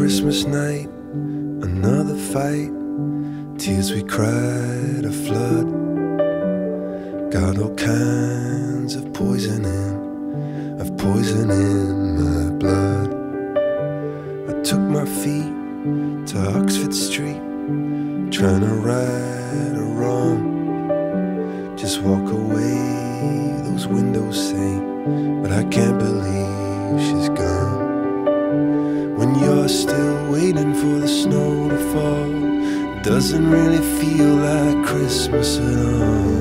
Christmas night, another fight. Tears we cried a flood. Got all kinds of poison in, of poison in my blood. I took my feet to Oxford Street, trying to right a wrong. Just walk away, those windows say, doesn't really feel like Christmas at all.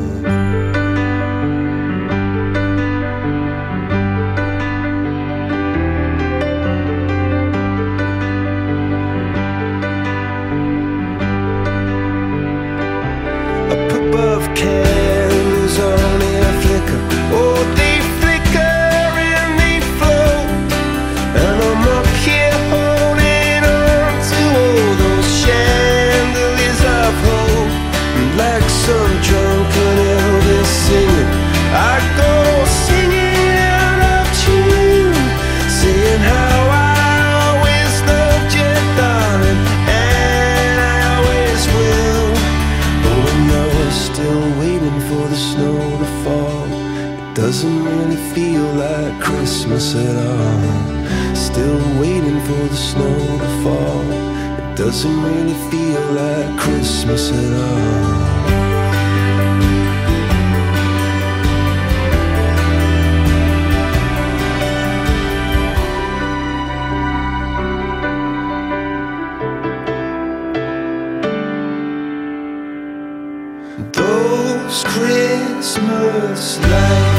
Up above candles still waiting for the snow to fall, it doesn't really feel like Christmas at all. Still waiting for the snow to fall, it doesn't really feel like Christmas at all. Christmas light